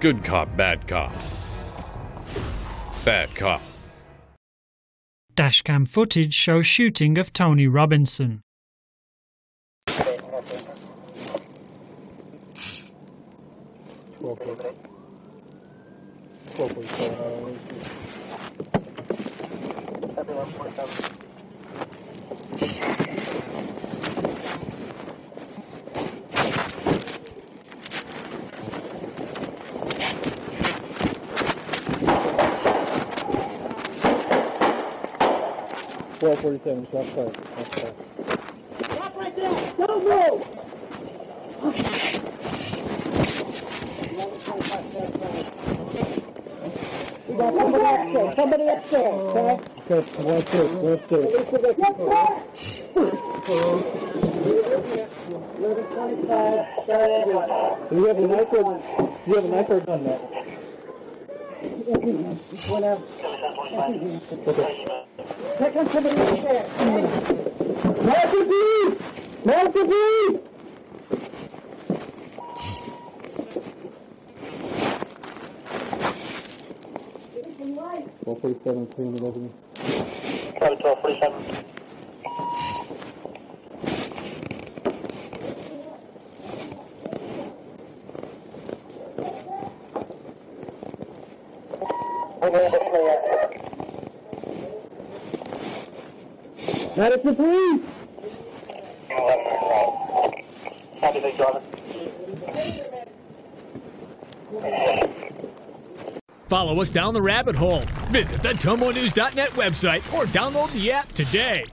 Good cop, bad cop. Bad cop. Dashcam footage shows shooting of Tony Robinson. Twelve forty-seven, left side, left side. Stop right there! Don't move! We got somebody upstairs, somebody upstairs, okay? Okay, one upstairs, one upstairs. Get back! Eleven twenty-five, start everyone. Do you have a knife or, do you have a knife or a gun, Matt? Whatever. Pick on somebody upstairs, okay? Master P! Master P! Twelve forty-seven, clean it over. twelve forty-seven. Madison Police! Copy, Big Jordan. Follow us down the rabbit hole. Visit the TomoNews.net website or download the app today.